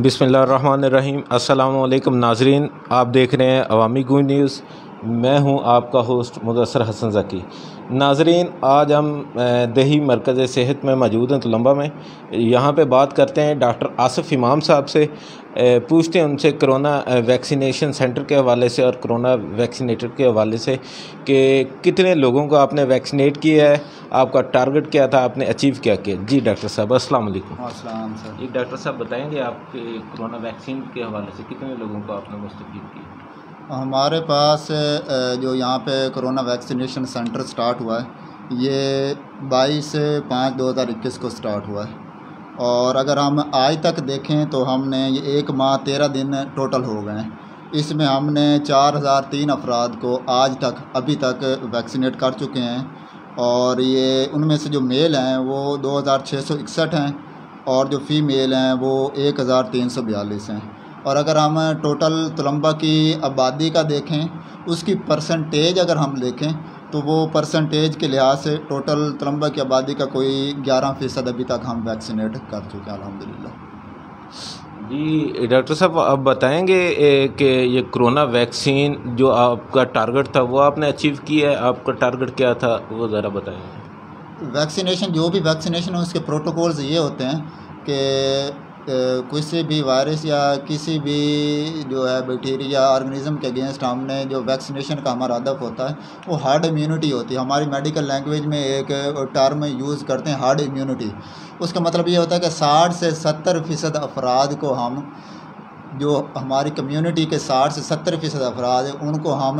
बिसमीम अल्लाम नाजरीन, आप देख रहे हैं अवामी गूंज न्यूज़। मैं हूँ आपका होस्ट मुदसर हसन ज़की। नाजरीन आज हम दही मरकज़ सेहत में मौजूद हैं तलम्बा में। यहाँ पे बात करते हैं डॉक्टर आसफ़ इमाम साहब से। पूछते हैं उनसे कोरोना वैक्सीनेशन सेंटर के हवाले से और कोरोना वैक्सीनेटर के हवाले से कि कितने लोगों को आपने वैक्सीनेट किया है आपका टारगेट क्या था आपने अचीव क्या किया? जी डॉक्टर साहब अस्सलाम वालेकुम। जी डॉक्टर साहब बताएँगे आपके कोरोना वैक्सीन के हवाले से कितने लोगों को आपने मुस्तफ़ किया? हमारे पास जो यहाँ पे कोरोना वैक्सीनेशन सेंटर स्टार्ट हुआ है, ये बाईस पाँच दो हज़ार इक्कीस को स्टार्ट हुआ है। और अगर हम आज तक देखें तो हमने ये एक माह तेरह दिन टोटल हो गए हैं। इसमें हमने चार हज़ार तीन अफराद को आज तक, अभी तक वैक्सीनेट कर चुके हैं। और ये उनमें से जो मेल हैं वो दो हज़ार छः सौ इकसठ हैं और जो फ़ीमेल हैं वो एक हज़ार तीन सौ बयालीस हैं। और अगर हम टोटल तलम्बा की आबादी का देखें उसकी परसेंटेज अगर हम देखें तो वो परसेंटेज के लिहाज से टोटल तलम्बा की आबादी का कोई ग्यारह फ़ीसद अभी तक हम वैक्सीनेट कर चुके हैं अलहमदिल्ला जी डॉक्टर साहब आप बताएँगे कि ये कोरोना वैक्सीन जो आपका टारगेट था वो आपने अचीव किया है? आपका टारगेट क्या था? वो ज़रा बताएँगे। वैक्सीनेशन जो भी वैक्सीनेशन है उसके प्रोटोकॉल्स ये होते हैं कि किसी भी वायरस या किसी भी जो है बैक्टीरिया ऑर्गेनिज्म के अगेंस्ट हमने जो वैक्सीनेशन का हमारा हदफ होता है, वो हार्ड इम्यूनिटी होती है। हमारी मेडिकल लैंग्वेज में एक टर्म यूज़ करते हैं हार्ड इम्यूनिटी उसका मतलब ये होता है कि साठ से सत्तर फ़ीसद अफराद को हम, जो हमारी कम्युनिटी के साठ से सत्तर फ़ीसद अफराद उनको हम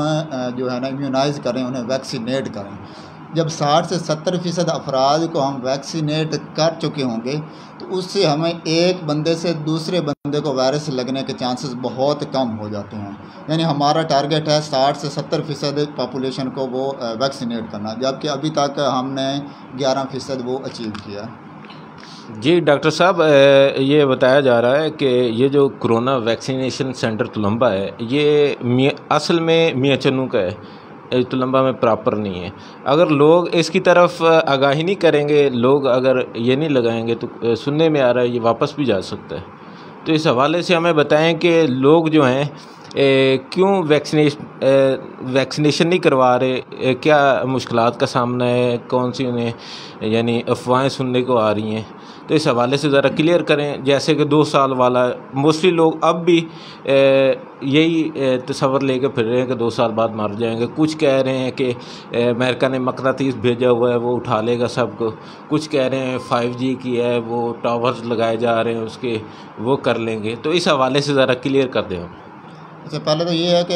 जो है ना इम्यूनाइज़ करें, उन्हें वैक्सीनेट करें। जब साठ से सत्तर फ़ीसद अफराद को हम वैक्सीनेट कर चुके होंगे तो उससे हमें एक बंदे से दूसरे बंदे को वायरस लगने के चांसेस बहुत कम हो जाते हैं। यानी हमारा टारगेट है साठ से सत्तर फ़ीसद पॉपुलेशन को वो वैक्सीनेट करना, जबकि अभी तक हमने ग्यारह फ़ीसद वो अचीव किया। जी, डॉक्टर साहब ये बताया जा रहा है कि ये जो कोरोना वैक्सीनेशन सेंटर तुलंबा है, ये असल में मियाँ चन्नू का है। लंबा में प्रॉपर नहीं है। अगर लोग इसकी तरफ़ आगाही नहीं करेंगे लोग अगर ये नहीं लगाएँगे तो सुनने में आ रहा है ये वापस भी जा सकता है। तो इस हवाले से हमें बताएँ कि लोग जो हैं क्यों वैक्सीनेशन वैक्सीनेशन नहीं करवा रहे? ए, क्या मुश्किल का सामना है? कौन सी उन्हें यानी अफवाहें सुनने को आ रही हैं? तो इस हवाले से ज़रा क्लियर करें, जैसे कि दो साल वाला, मोस्टली लोग अब भी यही तस्वर लेके फिर रहे हैं कि दो साल बाद मर जाएँगे। कुछ कह रहे हैं कि अमेरिका ने मकनातीस भेजा हुआ है, वो उठा लेगा सबको। कुछ कह रहे हैं फाइव जी की है, वो टावर्स लगाए जा रहे हैं, उसके वो कर लेंगे। तो इस हवाले से ज़रा क्लियर कर दें अच्छा पहले तो ये है कि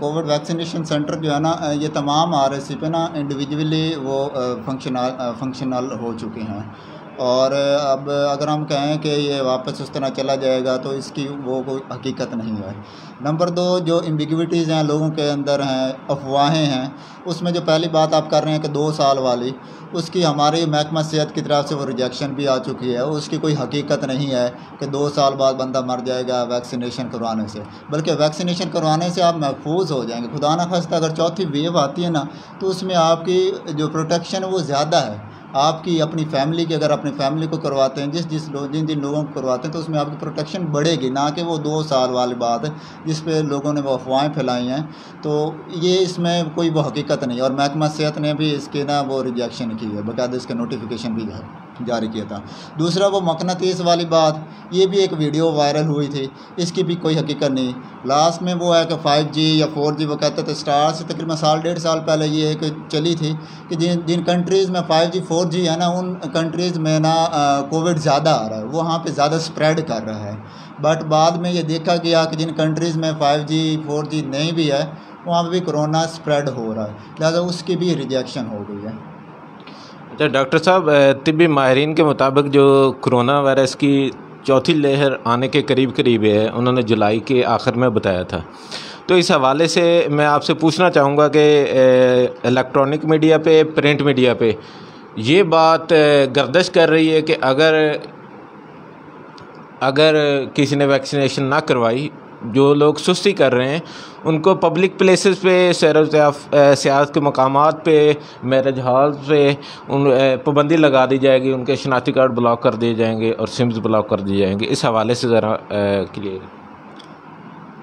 कोविड वैक्सीनेशन सेंटर जो है ना ये तमाम आर एस पे ना, इंडिविजुअली वो फंक्शनल फंक्शनल हो चुके हैं। और अब अगर हम कहें कि ये वापस उस तरह चला जाएगा तो इसकी वो कोई हकीकत नहीं है। नंबर दो, जो एम्बिगविटीज़ हैं, लोगों के अंदर हैं, अफवाहें हैं, उसमें जो पहली बात आप कर रहे हैं कि दो साल वाली, उसकी हमारी महकमा सेहत की तरफ़ से वो रिजेक्शन भी आ चुकी है। उसकी कोई हकीकत नहीं है कि दो साल बाद बंदा मर जाएगा वैक्सीनेशन करवाने से। बल्कि वैक्सीनेशन करवाने से आप महफूज हो जाएँगे। खुदा न खास्ता, अगर चौथी वेव आती है ना तो उसमें आपकी जो प्रोटेक्शन वो ज़्यादा है। आपकी अपनी फैमिली की अगर अपनी फैमिली को करवाते हैं, जिस जिस लोग जिन जिन लोगों को करवाते हैं तो उसमें आपकी प्रोटेक्शन बढ़ेगी, ना कि वो दो साल वाली बात है, जिस पे लोगों ने वो अफवाहें फैलाई हैं। तो ये इसमें कोई वो हकीकत नहीं, और महकमा सेहत ने भी इसके ना वो रिजेक्शन की है, बकायदा इसका नोटिफिकेशन भी है। जारी किया था। दूसरा, वो मकनातीस वाली बात, ये भी एक वीडियो वायरल हुई थी, इसकी भी कोई हकीकत नहीं। लास्ट में वो है कि फाइव जी या फोर जी वो कहते थे, स्टार से तकरीबन साल, डेढ़ साल पहले ये एक चली थी कि जिन जिन कंट्रीज़ में फाइव जी फोर जी है ना, उन कंट्रीज़ में ना कोविड ज़्यादा आ रहा है वहाँ पर ज़्यादा स्प्रेड कर रहा है। बट बाद में ये देखा गया कि जिन कंट्रीज़ में फाइव जी फोर जी नहीं भी है, वहाँ पर भी कोरोना स्प्रेड हो रहा है। लिहाजा उसकी भी रिजेक्शन हो गई है। अच्छा डॉक्टर साहब तिबी माहरीन के मुताबिक जो कोरोना वायरस की चौथी लहर आने के करीब करीब है, उन्होंने जुलाई के आखिर में बताया था। तो इस हवाले से मैं आपसे पूछना चाहूँगा कि इलेक्ट्रॉनिक मीडिया पे, प्रिंट मीडिया पे ये बात गर्दश कर रही है कि अगर अगर किसी ने वैक्सीनेशन ना करवाई जो लोग सुस्ती कर रहे हैं, उनको पब्लिक प्लेसेस पे सैर सियात के मकाम पे मैरिज हॉल पे, उन पाबंदी लगा दी जाएगी, उनके शनाती कार्ड ब्लॉक कर दिए जाएँगे और सिम्स ब्लॉक कर दिए जाएँगे। इस हवाले से ज़रा क्लियर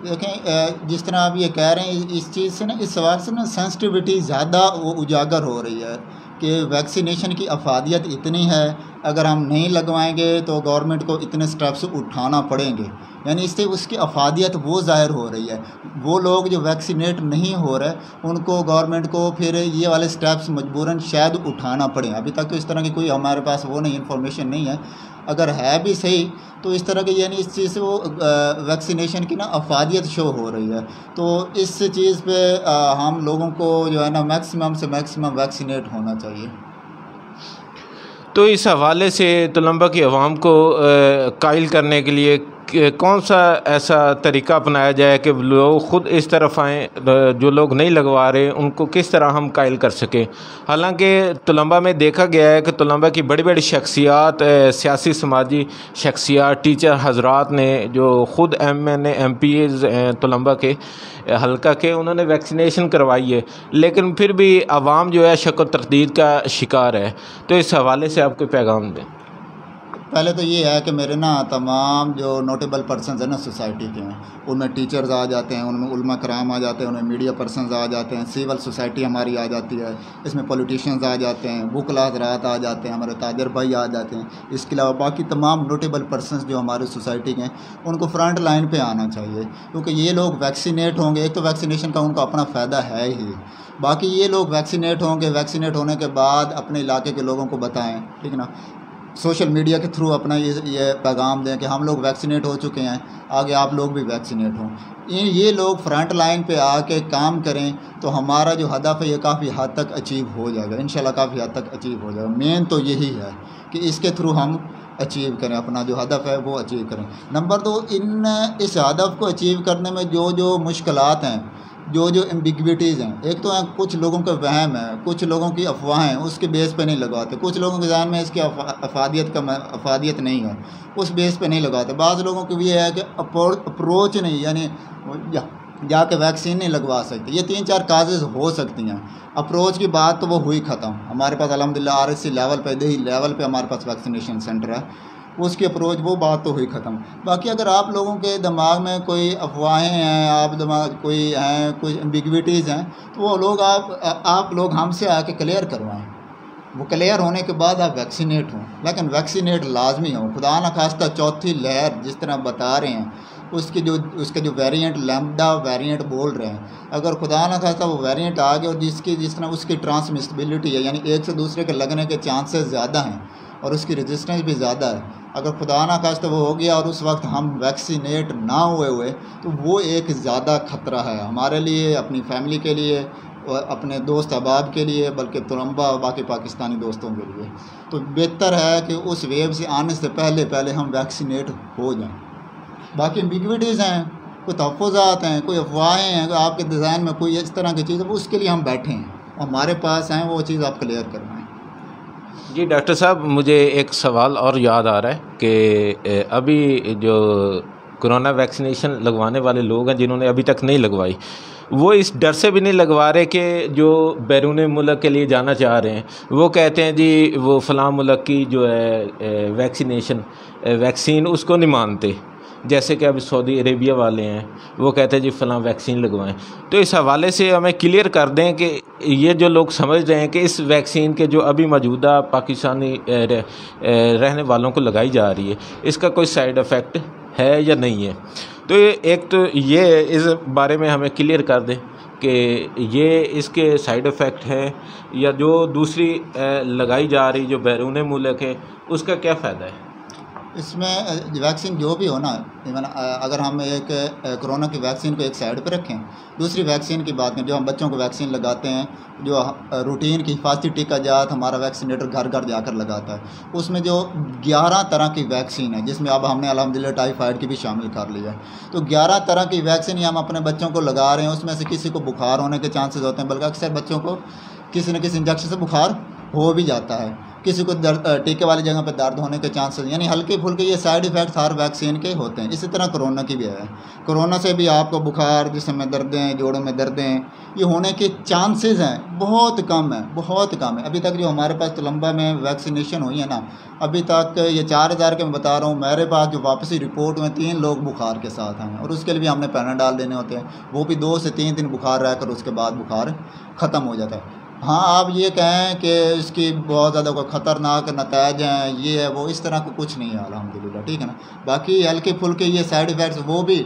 देखें जिस तरह आप ये कह रहे हैं, इस चीज़ से ना, इस सवाल से ना सेंसिटिविटी ज़्यादा वो उजागर हो रही है। कि वैक्सीनेशन की अफादियत इतनी है, अगर हम नहीं लगवाएँगे तो गवर्नमेंट को इतने स्टेप्स उठाना पड़ेंगे। यानी इससे उसकी अफादियत वो ज़ाहिर हो रही है। वो लोग जो वैक्सीनेट नहीं हो रहे, उनको गवर्नमेंट को फिर ये वाले स्टेप्स मजबूरन शायद उठाना पड़े। अभी तक तो इस तरह की कोई हमारे पास वो नहीं इन्फॉर्मेशन नहीं है। अगर है भी सही तो इस तरह की यानी इस चीज़ से वो वैक्सीनेशन की ना अफादियत शो हो रही है। तो इस चीज़ पे हम लोगों को जो है ना मैक्सिमम से मैक्सिमम वैक्सीनेट होना चाहिए। तो इस हवाले से तलम्बा की आवाम को कायल करने के लिए कौन सा ऐसा तरीका अपनाया जाए कि लोग ख़ुद इस तरफ़ आएँ जो लोग नहीं लगवा रहे, उनको किस तरह हम कायल कर सकें? हालाँकि तलम्बा में देखा गया है कि तलम्बा की बड़ी बड़ी शख्सियात सियासी समाजी शख्सियात, टीचर हजरात ने, जो ख़ुद एम एन एम पी एज तलम्बा के हल्का के, उन्होंने वैक्सीनेशन करवाई है। लेकिन फिर भी आवाम जो है शक तरदीद का शिकार है। तो इस हवाले से आपको पैगाम दें। पहले तो ये है कि मेरे ना तमाम जो नोटेबल पर्सन हैं ना सोसाइटी के, उनमें टीचर्स आ जाते हैं, उनमें उलमा कराम आ जाते हैं, उनमें मीडिया पर्सन आ जाते हैं सिविल सोसाइटी हमारी आ जाती है, इसमें पॉलिटिशियंस आ जाते हैं बुकला रात आ जाते हैं, हमारे ताजर भाई आ जाते हैं। इसके अलावा बाकी तमाम नोटेबल पर्सन जो हमारे सोसाइटी के हैं, उनको फ्रंट लाइन पर आना चाहिए, क्योंकि ये लोग वैक्सीनेट होंगे, एक तो वैक्सीनेशन का उनका अपना फ़ायदा है ही। बाकी ये लोग वैक्सीनेट होंगे वैक्सीनेट होने के बाद अपने इलाके के लोगों को बताएँ, ठीक ना? सोशल मीडिया के थ्रू अपना ये ये पैगाम दें कि हम लोग वैक्सीनेट हो चुके हैं, आगे आप लोग भी वैक्सीनेट हों। इन ये लोग फ्रंट लाइन पे आके काम करें तो हमारा जो हदफ है ये काफ़ी हद तक अचीव हो जाएगा इन काफ़ी हद तक अचीव हो जाएगा। मेन तो यही है कि इसके थ्रू हम अचीव करें, अपना जो हदफ है वो अचीव करें। नंबर दो, इन इस हदफ को अचीव करने में जो जो मुश्किल हैं जो जो एम्बिग्विटीज़ हैं। एक तो कुछ लोगों का वहम है, कुछ लोगों की अफवाहें उसके बेस पे नहीं लगाते। कुछ लोगों के जहन में इसकी अफादियत का अफादियत नहीं है, उस बेस पे नहीं लगाते। बाज़ लोगों को ये है कि अप्रोच नहीं, यानी जा जाके वैक्सीन नहीं लगवा सकते। ये तीन चार काजेज़ हो सकती हैं। अप्रोच की बात तो वो हुई ख़त्म। हमारे पास अलहमदिल्ला आर एस सी लेवल पर दही लेवल पे हमारे पास वैक्सीनेशन सेंटर है। उसकी अप्रोच वो बात तो हुई ख़त्म। बाकी अगर आप लोगों के दिमाग में कोई अफवाहें हैं, आप दिमाग कोई हैं, कोई एम्बिगविटीज़ हैं तो वो लोग आप आप लोग हमसे आके क्लियर करवाएँ। वो क्लियर होने के बाद आप वैक्सीनेट हों। लेकिन वैक्सीनेट लाजमी हो। खुदा न खास्ता चौथी लहर जिस तरह बता रहे हैं, उसके जो उसके जो वेरिएंट लैम्डा वेरिएंट बोल रहे हैं, अगर खुदा न खास्ता वो वेरिएंट आ गया और जिसकी, जिस तरह उसकी ट्रांसमिसिबिलिटी है, यानी एक से दूसरे के लगने के चांसेस ज़्यादा हैं और उसकी रेजिस्टेंस भी ज़्यादा है अगर खुदा ना खास्त वो हो गया और उस वक्त हम वैक्सीनेट ना हुए हुए तो वो एक ज़्यादा ख़तरा है हमारे लिए, अपनी फैमिली के लिए, और अपने दोस्त अहबाब के लिए, बल्कि तुरंबा और बाकी पाकिस्तानी दोस्तों के लिए। तो बेहतर है कि उस वेव से आने से पहले पहले हम वैक्सीनेट हो जाएँ। बाकी एम्बिगविटीज़ हैं, कोई तहफ़ात हैं, कोई अफवाहें हैं आपके डिज़ाइन में कोई इस तरह की चीज़ उसके लिए हम बैठे हैं। हमारे पास हैं, वो चीज़ आप क्लियर करवाएँ। जी, डॉक्टर साहब, मुझे एक सवाल और याद आ रहा है कि अभी जो कोरोना वैक्सीनेशन लगवाने वाले लोग हैं जिन्होंने अभी तक नहीं लगवाई, वो इस डर से भी नहीं लगवा रहे कि जो बैरून मुल्क के लिए जाना चाह रहे हैं, वो कहते हैं जी, वो फ़लाँ मुल्क की जो है वैक्सीनेशन वैक्सीन उसको नहीं मानते। जैसे कि अब सऊदी अरेबिया वाले हैं, वो कहते हैं जी फ़लाँ वैक्सीन लगवाएँ। तो इस हवाले से हमें क्लियर कर दें कि ये जो लोग समझ रहे हैं कि इस वैक्सीन के जो अभी मौजूदा पाकिस्तानी रहने वालों को लगाई जा रही है, इसका कोई साइड इफ़ेक्ट है या नहीं है? तो ये, एक तो ये इस बारे में हमें क्लियर कर दें कि ये इसके साइड इफ़ेक्ट हैं या जो दूसरी लगाई जा रही जो बैरून मुल्क है, उसका क्या फ़ायदा है? इसमें वैक्सीन जो भी हो ना इवन अगर हम एक कोरोना की वैक्सीन को एक साइड पर रखें, दूसरी वैक्सीन की बात करें, जो हम बच्चों को वैक्सीन लगाते हैं, जो रूटीन की हिफाजती टीका जात, हमारा वैक्सीनेटर घर घर जाकर लगाता है, उसमें जो 11 तरह की वैक्सीन है, जिसमें अब हमने अलहमदिल्ला टाइफाइड की भी शामिल कर लिया है तो 11 तरह की वैक्सीन हम अपने बच्चों को लगा रहे हैं, उसमें से किसी को बुखार होने के चांसेस होते हैं, बल्कि अक्सर बच्चों को किसी न किसी इंजेक्शन से बुखार हो भी जाता है। किसी को दर्द टीके वाली जगह पर दर्द होने के चांसेस, यानी हल्के फुल्के ये साइड इफ़ेक्ट्स हर वैक्सीन के होते हैं। इसी तरह कोरोना की भी है। कोरोना से भी आपको बुखार, जिसम में दर्दें, जोड़ों में दर्दें, ये होने के चांसेस हैं। बहुत कम है, बहुत कम है। अभी तक जो हमारे पास तलम्बा में वैक्सीनेशन हुई है ना, अभी तक ये चार हज़ार के मैं बता रहा हूँ, मेरे पास जो वापसी रिपोर्ट में तीन लोग बुखार के साथ हैं और उसके लिए भी हमने पैनल डाल देने होते हैं। वो भी दो से तीन दिन बुखार रहकर उसके बाद बुखार ख़त्म हो जाता है। हाँ आप ये कहें कि इसकी बहुत ज़्यादा कोई ख़तरनाक नतज हैं, ये है, वो इस तरह का कुछ नहीं है अलहमदिल्ला ठीक है ना? बाकी हल्के फुल्के ये साइड इफ़ेक्ट्स वो भी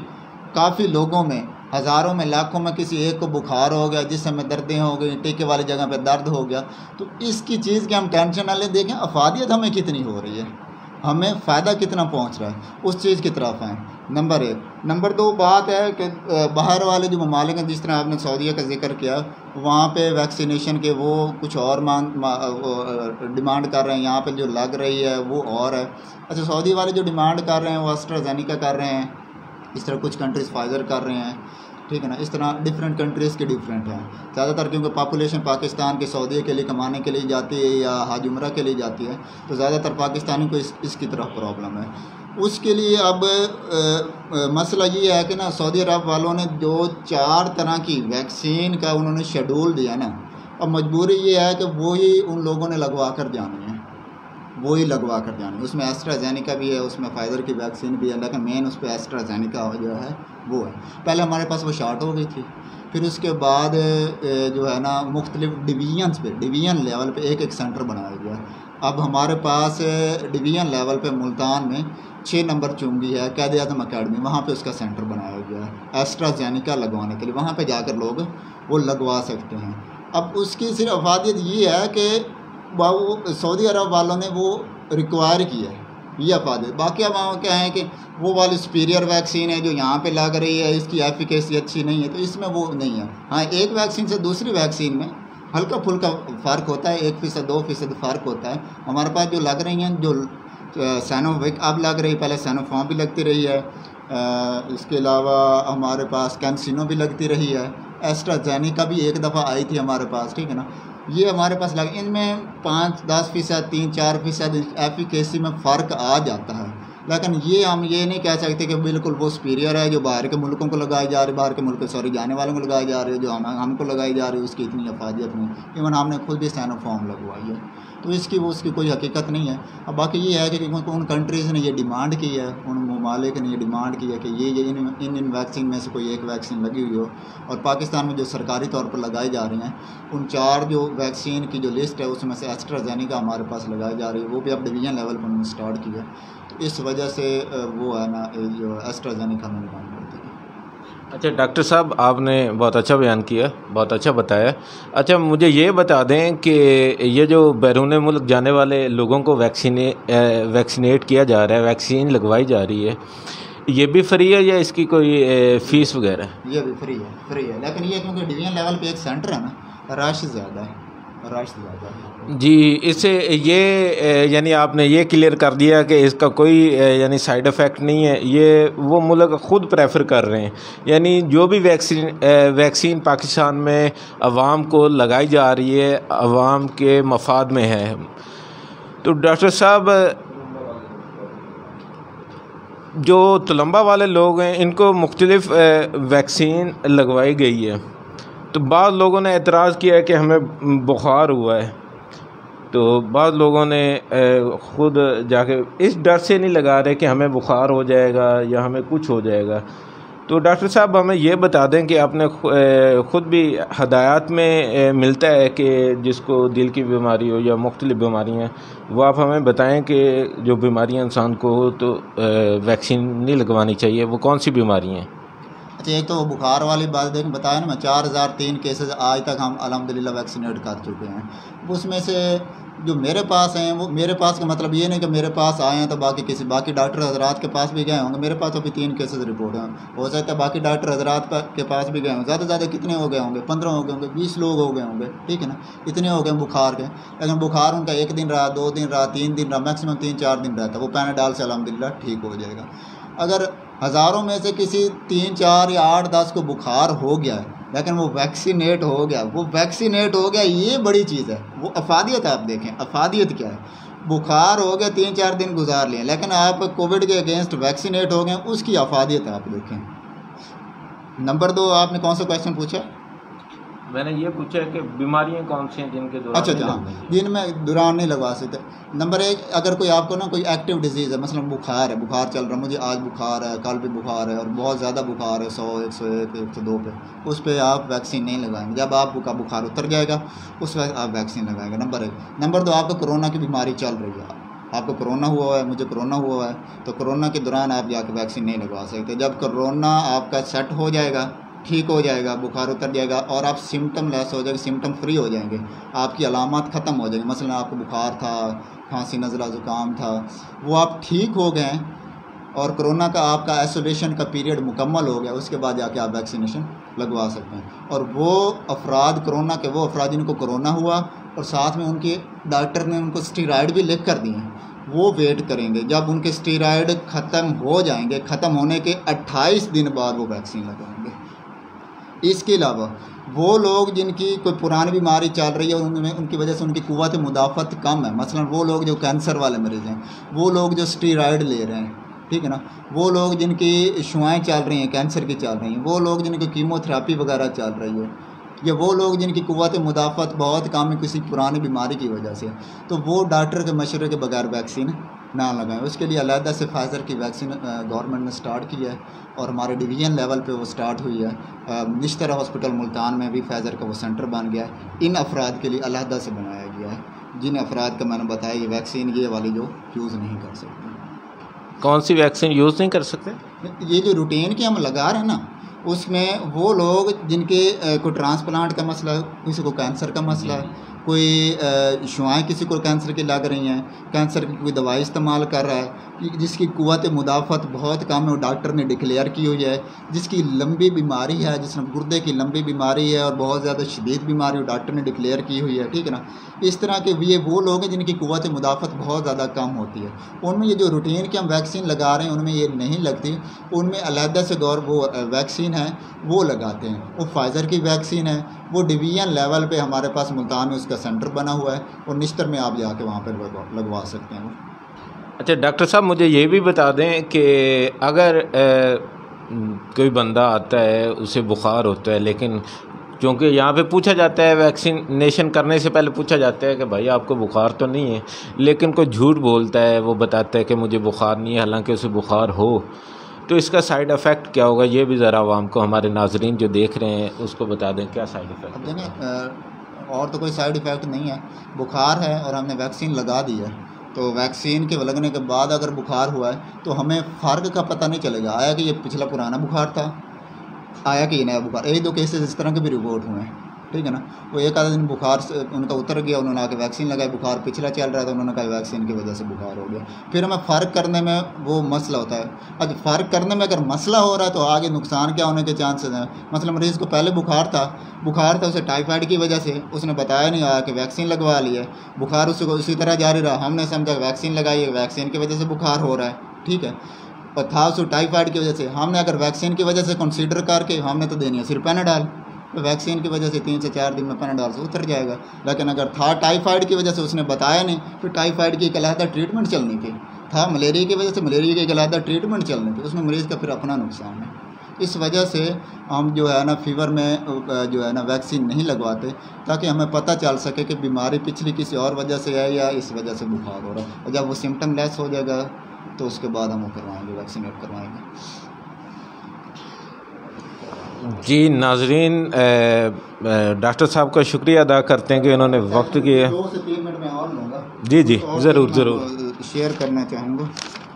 काफ़ी लोगों में, हज़ारों में, लाखों में किसी एक को बुखार हो गया जिस समय दर्दें हो गई, टीके वाली जगह पर दर्द हो गया तो इसकी चीज़ की हम टेंशन ना लें, देखें अफादियत हमें कितनी हो रही है, हमें फ़ायदा कितना पहुँच रहा है, उस चीज़ की तरफ़ आएँ। नंबर एक, नंबर दो बात है कि बाहर वाले जो ममालिक हैं, जिस तरह आपने सऊदीया का ज़िक्र किया वहाँ पे वैक्सीनेशन के वो कुछ और मांग डिमांड कर रहे हैं। यहाँ पे जो लग रही है वो और है। अच्छा सऊदी वाले जो डिमांड कर रहे हैं वो अस्ट्राजेनिका कर रहे हैं। इस तरह कुछ कंट्रीज़ फाइज़र कर रहे हैं। ठीक है ना? इस तरह डिफरेंट कंट्रीज़ के डिफरेंट हैं। ज़्यादातर क्योंकि पॉपुलेशन पाकिस्तान के सऊदी के लिए कमाने के लिए जाती है या हाज उम्र के लिए जाती है तो ज़्यादातर पाकिस्तानी को इस, इसकी तरफ़ प्रॉब्लम है। उसके लिए अब आ, आ, मसला ये है कि ना सऊदी अरब वालों ने जो चार तरह की वैक्सीन का उन्होंने शेड्यूल दिया ना अब मजबूरी ये है कि वही उन लोगों ने लगवा कर जानी है। वो ही लगवा कर जानी है। उसमें एस्ट्राजेनिका भी है उसमें फाइज़र की वैक्सीन भी है लेकिन मेन उस पर एस्ट्राजेनिका जो है वो है। पहले हमारे पास वो शार्ट हो गई थी। फिर उसके बाद जो है ना मुख्तलिफ़ डिवीजन्स पे डिवीज़न लेवल पे एक एक सेंटर बनाया गया। अब हमारे पास डिवीज़न लेवल पे मुल्तान में छः नंबर चुंगी है कैद आज़म अकेडमी, वहाँ पे उसका सेंटर बनाया गया है, एस्ट्राजेनिका लगवाने के लिए, वहाँ पे जाकर लोग वो लगवा सकते हैं। अब उसकी सिर्फ़ अफादियत ये है कि वो सऊदी अरब वालों ने वो रिक्वायर किया है, ये अफादियत। बाकी अब वहाँ क्या है कि वो वाली सुपीरियर वैक्सीन है जो यहाँ पे लग रही है, इसकी एफिकेसी अच्छी नहीं है तो इसमें वो नहीं है। हाँ एक वैक्सीन से दूसरी वैक्सीन में हल्का फुल्का फ़र्क होता है, एक फ़ीसद, दो फ़ीसद फ़र्क होता है। हमारे पास जो लग रही हैं, जो सैनोविक अब लग रही, पहले सैनोफॉर्म भी लगती रही है। इसके अलावा हमारे पास कैंसिनो भी लगती रही है। एस्ट्राजेनिका भी एक दफ़ा आई थी हमारे पास, ठीक है ना? ये हमारे पास लग, इनमें पाँच, दस फ़ीसद, तीन, चार फ़ीसद एफिकेसी में फ़र्क आ जाता है। लेकिन ये हम ये नहीं कह सकते कि बिल्कुल वो सुपीरियर है जो बाहर के मुल्कों को लगाई जा रही बाहर के मुल्क सॉरी जाने वालों को लगाई जा रही है, जो हम, हमको लगाई जा रही है, उसकी इतनी अफादियत नहीं। इवन हमने खुद भी सैनोफॉर्म लगवाई है। तो इसकी वो उसकी कोई हकीकत नहीं है। अब बाकी ये है कि उन कंट्रीज़ ने ये डिमांड की है, उन ममालिक ने ये डिमांड की है कि ये ये इन इन इन वैक्सीन में से कोई एक वैक्सीन लगी हुई हो। और पाकिस्तान में जो सरकारी तौर पर लगाई जा रही हैं, उन चार जो वैक्सीन की जो लिस्ट है, उसमें से एस्ट्राजेनिका हमारे पास लगाई जा रही है, वो भी अब डिवीज़न लेवल पर उन्होंने स्टार्ट की है। इस वजह से वो है ना जो एस्ट्राजेनिका में डिमांड अच्छा डॉक्टर साहब आपने बहुत अच्छा बयान किया बहुत अच्छा बताया। अच्छा मुझे ये बता दें कि ये जो बैरून मुल्क जाने वाले लोगों को वैक्सीने वैक्सीनेट किया जा रहा है वैक्सीन लगवाई जा रही है ये भी फ्री है या इसकी कोई फ़ीस वगैरह? ये भी फ्री है फ्री है। लेकिन ये क्योंकि डिवीज़न लेवल पे एक सेंटर है ना रश ज़्यादा है रश ज़्यादा है। जी इससे ये यानी आपने ये क्लियर कर दिया कि इसका कोई यानी साइड इफ़ेक्ट नहीं है। ये, वो मुल्क खुद प्रेफर कर रहे हैं। यानी जो भी वैक्सीन वैक्सीन पाकिस्तान में आवाम को लगाई जा रही है आवाम के मफाद में है। तो डॉक्टर साहब, जो तलम्बा वाले लोग हैं, इनको मुख्तलिफ़ वैक्सीन लगवाई गई है। तो बाद लोगों ने एतराज़ किया है कि हमें बुखार हुआ है। तो बाद लोगों ने ख़ुद जाके इस डर से नहीं लगा रहे कि हमें बुखार हो जाएगा या हमें कुछ हो जाएगा। तो डॉक्टर साहब हमें ये बता दें कि आपने ख़ुद भी हदायत में मिलता है कि जिसको दिल की बीमारी हो या मुख्तलिफ़ बीमारियाँ वो आप हमें बताएँ कि जो बीमारियाँ इंसान को हो तो वैक्सीन नहीं लगवानी चाहिए, वो कौन सी बीमारी हैं? अच्छा एक तो बुखार वाली बात देख, बताया ना मैं, चार हज़ार तीन केसेस आज तक हम अलहमदिल्ला वैक्सीनेट कर चुके हैं। उसमें से जो मेरे पास हैं, वो मेरे पास का मतलब ये नहीं कि मेरे पास आए हैं तो बाकी किसी, बाकी डॉक्टर हजरात के पास भी गए होंगे। मेरे पास तो अभी तीन केसेस रिपोर्ट हैं। हो सकता है बाकी डॉक्टर हजरात के पास भी गए होंगे ज़्यादा से ज़्यादा कितने हो गए होंगे? पंद्रह हो गए होंगे, बीस लोग हो गए होंगे। ठीक है ना? इतने हो गए बुखार के। लेकिन बुखार उनका एक दिन रहा, दो दिन रहा, तीन दिन रहा मैक्सिमम तीन चार दिन रहता वो पैनाडाल से अलहमदिल्ला ठीक हो जाएगा। अगर हज़ारों में से किसी तीन, चार या आठ, दस को बुखार हो गया है लेकिन वो वैक्सीनेट हो गया। वो वैक्सीनेट हो गया, ये बड़ी चीज़ है। वो अफादियत आप देखें, अफादियत क्या है? बुखार हो गया, तीन चार दिन गुजार लिए लेकिन आप कोविड के अगेंस्ट वैक्सीनेट हो गए, उसकी अफादियत आप देखें। नंबर दो, आपने कौन सा क्वेश्चन पूछा? मैंने ये पूछा है कि बीमारियाँ कौन सी हैं जिनके दौरान अच्छा अच्छा जिनमें दौरान नहीं लगवा सकते। नंबर एक अगर कोई आपको ना कोई एक्टिव डिज़ीज़ है मसलन बुखार है बुखार चल रहा है मुझे आज बुखार है कल भी बुखार है और बहुत ज़्यादा बुखार है सौ एक सौ एक एक सौ दो पे उस पर आप वैक्सीन नहीं लगाएँगे। जब आपका बुखार उतर जाएगा उस वक्त आप वैक्सीन लगाएँगे। नंबर एक। नंबर दो आपको कोरोना की बीमारी चल रही है। आपको कोरोना हुआ है मुझे कोरोना हुआ है तो कोरोना के दौरान आप जाके वैक्सीन नहीं लगवा सकते। जब कोरोना आपका सेट हो जाएगा ठीक हो जाएगा, बुखार उतर जाएगा और आप सिम्टम लेस हो जाएँगे सिम्टम फ्री हो जाएँगे। आपकी अलामत ख़त्म हो जाएँगी। मसलन आपको बुखार था, खांसी, नज़ला, ज़ुकाम था, वो आप ठीक हो गए और कोरोना का आपका आइसोलेशन का पीरियड मुकम्मल हो गया, उसके बाद जाके आप वैक्सीनेशन लगवा सकते हैं। और वो अफराद, कोरोना के वो अफराद जिनको कोरोना हुआ और साथ में उनके डॉक्टर ने उनको स्टीराइड भी लिख कर दिए वो वेट करेंगे। जब उनके स्टीराइड ख़त्म हो जाएँगे, ख़त्म होने के 28 दिन बाद वो वैक्सीन लगाएँगे इसके अलावा, वो लोग जिनकी कोई पुरानी बीमारी चल रही है उनमें, उनकी वजह से उनकी कुत मुदाफ़त कम है। मसलन वो लोग जो कैंसर वाले मरीज़ हैं, वो लोग जो स्टीराइड ले रहे हैं, ठीक है ना? वो लोग जिनकी शुआएँ चल रही हैं, कैंसर की चल रही हैं, वो लोग जिनकी कीमोथेरापी वगैरह चल रही है, या वो लोग जिनकी कुत मुदाफ़त बहुत कम है किसी पुरानी बीमारी की वजह से तो वो डॉक्टर के मशरे के बगैर वैक्सीन ना लगाएँ। उसके लिए अलहदा से फाइज़र की वैक्सीन गवर्नमेंट ने स्टार्ट की है और हमारे डिवीज़न लेवल पे वो स्टार्ट हुई है। निश्तर हॉस्पिटल मुल्तान में भी फाइज़र का वो सेंटर बन गया है। इन अफराद के लिए अलहदा से बनाया गया है। जिन अफराद का मैंने बताया ये वैक्सीन ये वाली जो यूज़ नहीं कर सकते। कौन सी वैक्सीन यूज़ नहीं कर सकते? ये जो रूटीन के हम लगा रहे हैं ना उसमें वो लोग जिनके कोई ट्रांसप्लांट का मसला है किसी को कैंसर का मसला है कोई शुआएँ किसी को कैंसर की लग रही हैं कैंसर की कोई दवाई इस्तेमाल कर रहा है जिसकी कुत मुदाफ़त बहुत कम है वो डॉक्टर ने डिक्लेयर की हुई है, जिसकी लंबी बीमारी है जिसमें गुर्दे की लंबी बीमारी है, और बहुत ज़्यादा शदीद बीमारी डॉक्टर ने डिक्लेयर की हुई है, ठीक है ना? इस तरह के ये वो लोग हैं, जिनकी कुत मुदाफ़त बहुत ज़्यादा कम होती है। उनमें ये जो रूटीन की हम वैक्सीन लगा रहे हैं, उनमें ये नहीं लगती, उनमें अलहदा से गौर वो वैक्सीन है, वो लगाते हैं। वो फाइज़र की वैक्सीन है वो डिवीज़न लेवल पे हमारे पास मुल्तान में उसका सेंटर बना हुआ है और निश्तर में आप जाके वहाँ पर लगवा सकते हैं अच्छा डॉक्टर साहब मुझे ये भी बता दें कि अगर ए, कोई बंदा आता है उसे बुखार होता है लेकिन क्योंकि यहाँ पे पूछा जाता है वैक्सीनेशन करने से पहले पूछा जाता है कि भाई आपको बुखार तो नहीं है लेकिन कोई झूठ बोलता है वो बताता है कि मुझे बुखार नहीं है हालाँकि उसे बुखार हो। तो इसका साइड इफ़ेक्ट क्या होगा? ये भी ज़रा आवाम को हमारे नाजरीन जो देख रहे हैं उसको बता दें क्या साइड इफ़ेक्ट देखें और तो कोई साइड इफ़ेक्ट नहीं है। बुखार है और हमने वैक्सीन लगा दी है। तो वैक्सीन के लगने के बाद अगर बुखार हुआ है तो हमें फ़र्क का पता नहीं चलेगा। आया कि ये पिछला पुराना बुखार था आया कि ये नया बुखार। एक दो केसेस इस तरह के भी रिपोर्ट हुए हैं। ठीक है ना? वो एक आधा दिन बुखार से, उनका उतर गया, उन्होंने आके वैक्सीन लगाई, बुखार पिछला चल रहा था, उन्होंने कहा वैक्सीन की वजह से बुखार हो गया। फिर हमें फ़र्क करने में वो मसला होता है। अब फ़र्क करने में अगर मसला हो रहा है तो आगे नुकसान क्या होने के चांसेस हैं? मतलब मरीज़ को पहले बुखार था बुखार था उसे टाइफाइड की वजह से, उसने बताया नहीं आया कि वैक्सीन लगवा ली है। बुखार उसको उसी तरह जारी रहा, हमने समझा वैक्सीन लगाई है, वैक्सीन की वजह से बुखार हो रहा है, ठीक है? और था उसको टाइफाइड की वजह से, हमने अगर वैक्सीन की वजह से कंसीडर करके, हमने तो देनी है सिर्फ़ पैनाडाल तो वैक्सीन की वजह से तीन से चार दिन में पैनाडॉल उतर जाएगा। लेकिन अगर था टाइफाइड की वजह से उसने बताया नहीं तो टाइफाइड की एक अलहदा ट्रीटमेंट चलनी थी। था मलेरिया की वजह से मलेरिया की एक अलहदा ट्रीटमेंट चलनी थी। उसमें मरीज़ का फिर अपना नुकसान है। इस वजह से हम जो है ना फीवर में जो है ना वैक्सीन नहीं लगवाते, ताकि हमें पता चल सके कि बीमारी पिछली किसी और वजह से है या इस वजह से बुखार हो रहा है। जब वो सिम्टम लेस हो जाएगा तो उसके बाद हम वो करवाएँगे वैक्सीनेट करवाएँगे। जी नाजरीन डॉक्टर साहब का शुक्रिया अदा करते हैं कि उन्होंने वक्त किया। जी जी ज़रूर ज़रूर। शेयर करना चाहूँगा।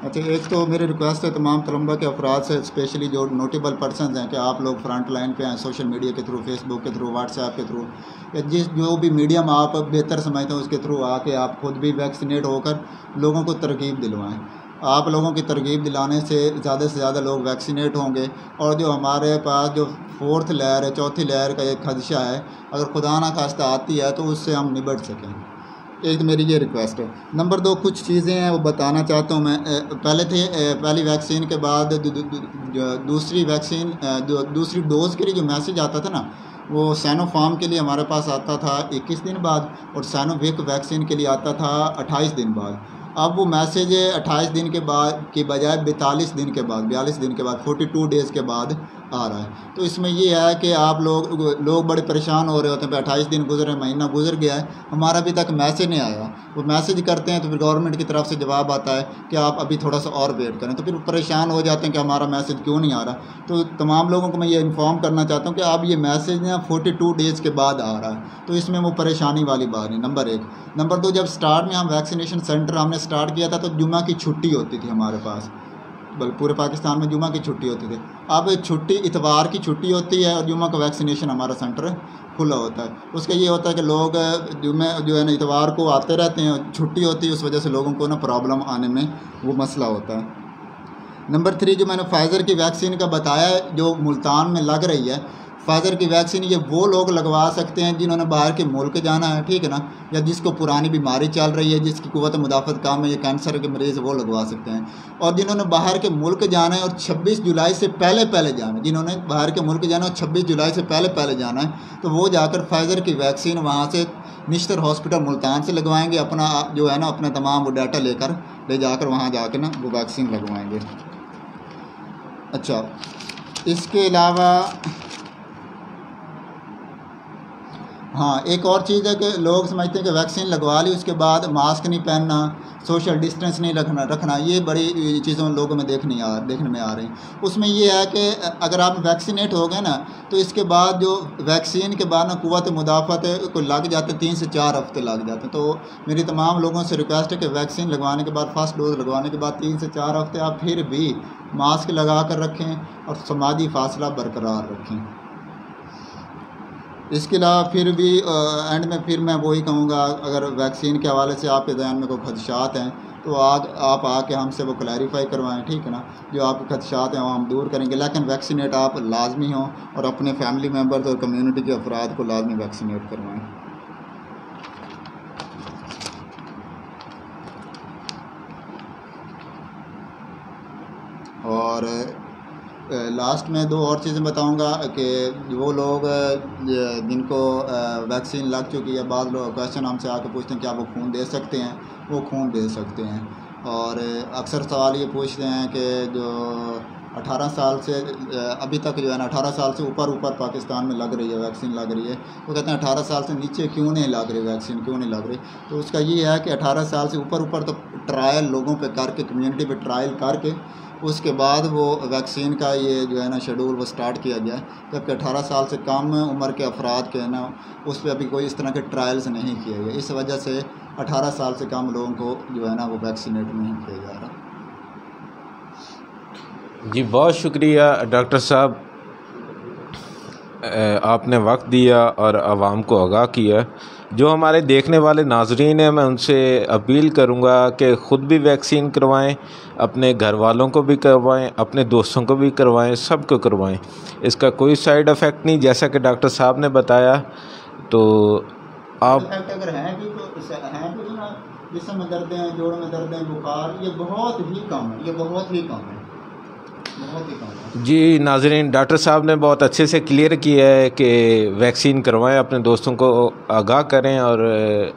अच्छा एक तो मेरी रिक्वेस्ट है तमाम तलम्बा के अफराद से स्पेशली जो नोटेबल पर्सन हैं कि आप लोग फ्रंट लाइन पे हैं सोशल मीडिया के थ्रू फेसबुक के थ्रू व्हाट्सएप के थ्रू। या जिस जो भी मीडियम आप बेहतर समझते हैं उसके थ्रू आके आप खुद भी वैक्सीनेट होकर लोगों को तरकीब दिलवाएँ। आप लोगों की तरगीब दिलाने से ज़्यादा से ज़्यादा लोग वैक्सीनेट होंगे। और जो हमारे पास जो फोर्थ लेयर है चौथी लेयर का एक खदशा है अगर खुदा ना खास्ता आती है तो उससे हम निबट सकें। एक मेरी ये रिक्वेस्ट है। नंबर दो कुछ चीज़ें हैं वो बताना चाहता हूँ मैं। पहले थे पहली वैक्सीन के बाद दू, दू, दू, दूसरी वैक्सीन दूसरी डोज़ के लिए जो मैसेज आता था ना वो सैनो फार्म के लिए हमारे पास आता था 21 दिन बाद और सैनोविक वैक्सीन के लिए आता था 28 दिन बाद। अब वो मैसेज अट्ठाईस दिन के बाद, की बजाय बैतालीस दिन के बाद, बयालीस दिन के बाद फोर्टी टू डेज़ के बाद आ रहा है। तो इसमें ये है कि आप लोग लोग बड़े परेशान हो रहे होते हैं अट्ठाईस दिन गुजरे, महीना गुजर गया है, हमारा अभी तक मैसेज नहीं आया। वो मैसेज करते हैं तो फिर गवर्नमेंट की तरफ़ से जवाब आता है कि आप अभी थोड़ा सा और वेट करें। तो फिर परेशान हो जाते हैं कि हमारा मैसेज क्यों नहीं आ रहा। तो तमाम लोगों को मैं ये इन्फॉर्म करना चाहता हूँ कि अब ये मैसेज ना फोर्टी टू डेज़ के बाद आ रहा है। तो इसमें वो परेशानी वाली बात नहीं। नंबर एक। नंबर दो, जब स्टार्ट में हम वैक्सीनेशन सेंटर हमने स्टार्ट किया था तो जुमा की छुट्टी होती थी हमारे पास। बल, पूरे पाकिस्तान में जुमा की छुट्टी होती थी। अब छुट्टी, इतवार की छुट्टी होती है और जुमा का वैक्सीनेशन हमारा सेंटर खुला होता है। उसका ये होता है कि लोग जुमे जो है ना, इतवार को आते रहते हैं, छुट्टी होती है, उस वजह से लोगों को ना प्रॉब्लम आने में वो मसला होता है। नंबर थ्री, जो मैंने फाइज़र की वैक्सीन का बताया जो मुल्तान में लग रही है फाइज़र की वैक्सीन, ये वो लोग लगवा सकते हैं जिन्होंने बाहर के मुल्क जाना है, ठीक है ना? या जिसको पुरानी बीमारी चल रही है, जिसकी कुत मुदाफ़त काम है, या कैंसर के मरीज़ वो लगवा सकते हैं। और जिन्होंने बाहर के मुल्क जाना है और 26 जुलाई से पहले पहले जाना है, जिन्होंने बाहर के मुल्क जाना है और छब्बीस जुलाई से पहले पहले जाना है तो वो जाकर फाइज़र की वैक्सीन वहाँ से निश्तर हॉस्पिटल मुल्तान से लगवाएँगे, अपना जो है ना, अपना तमाम वो डाटा लेकर ले जाकर वहाँ जाकर ना वो वैक्सीन लगवाएँगे। अच्छा इसके अलावा हाँ एक और चीज़ है कि लोग समझते हैं कि वैक्सीन लगवा ली, उसके बाद मास्क नहीं पहनना, सोशल डिस्टेंस नहीं रखना रखना, ये बड़ी चीज़ों लोगों में देखने आ, देखने में आ रही उसमें ये है कि अगर आप वैक्सीनेट हो गए ना तो इसके बाद जो वैक्सीन के बाद ना कुत मुदाफ़त को लग जाते, तीन से चार हफ़्ते लग जाते तो मेरी तमाम लोगों से रिक्वेस्ट है कि वैक्सीन लगवाने के बाद, फ़र्स्ट डोज लगवाने के बाद तीन से चार हफ़्ते आप फिर भी मास्क लगा कर रखें और समाजी फासला बरकरार रखें। इसके अलावा फिर भी एंड में फिर मैं वही कहूँगा, अगर वैक्सीन के हवाले से आपके जहन में कोई खदशात हैं तो आज आप आके हमसे वो क्लैरिफाई करवाएँ, ठीक है ना? जो आपके खदशात हैं वो हम दूर करेंगे। लेकिन वैक्सीनेट आप लाजमी हों और अपने फैमिली मेंबर्स और कम्यूनिटी के अफराद को लाजमी वैक्सीनेट करवाएँ। और लास्ट में दो और चीज़ें बताऊँगा कि वो लोग जिनको वैक्सीन लग चुकी है, बाद लोग क्वेश्चन हमसे आके पूछते हैं क्या वो खून दे सकते हैं? वो खून दे सकते हैं। और अक्सर सवाल ये पूछते हैं कि जो 18 साल से अभी तक जो है ना, अठारह साल से ऊपर ऊपर पाकिस्तान में लग रही है वैक्सीन लग रही है। वो कहते हैं, अठारह साल से नीचे क्यों नहीं लग रही वैक्सीन? क्यों नहीं लग रही? तो उसका ये है कि अठारह साल से ऊपर ऊपर तो ट्रायल लोगों पे करके कम्युनिटी पे ट्रायल करके उसके बाद वो वैक्सीन का ये जो है ना शेड्यूल वो स्टार्ट किया गया जबकि अठारह साल से कम उम्र के अफराद के ना, उस पर अभी कोई इस तरह के ट्रायल्स नहीं किए गए। इस वजह से अठारह साल से कम लोगों को जो है ना वो वैक्सीनेट नहीं किया जा रहा। जी, बहुत शुक्रिया डॉक्टर साहब। आपने वक्त दिया और आवाम को आगाह किया। जो हमारे देखने वाले नाजरीन हैं, मैं उनसे अपील करूँगा कि ख़ुद भी वैक्सीन करवाएँ, अपने घर वालों को भी करवाएँ, अपने दोस्तों को भी करवाएँ, सबको करवाएँ। इसका कोई साइड इफ़ेक्ट नहीं, जैसा कि डॉक्टर साहब ने बताया तो आप तो जिसम दर्द हैं, जोड़ में दर्द हैं, बुखार, ये बहुत ही कम है, ये बहुत ही कम है। जी, नाजरीन, डॉक्टर साहब ने बहुत अच्छे से क्लियर किया है कि वैक्सीन करवाएँ, अपने दोस्तों को आगाह करें और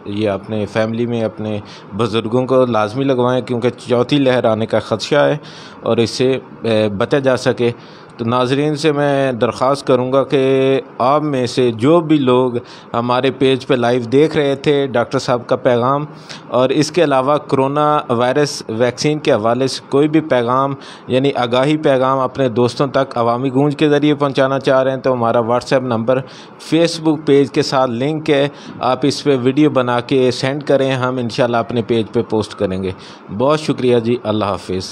ये अपने फैमिली में, अपने बुज़ुर्गों को लाजमी लगवाएँ, क्योंकि चौथी लहर आने का ख़दशा है और इससे बचा जा सके। तो नाजरीन से मैं दरख्वास्त करूँगा कि आप में से जो भी लोग हमारे पेज पे लाइव देख रहे थे, डॉक्टर साहब का पैगाम और इसके अलावा कोरोना वायरस वैक्सीन के हवाले से कोई भी पैगाम, यानी आगाही पैगाम अपने दोस्तों तक अवामी गूंज के ज़रिए पहुँचाना चाह रहे हैं तो हमारा व्हाट्सएप नंबर फेसबुक पेज के साथ लिंक है। आप इस पर वीडियो बना के सेंड करें, हम इन अपने पेज पर पे पोस्ट करेंगे। बहुत शुक्रिया जी, अल्लाह हाफिज़।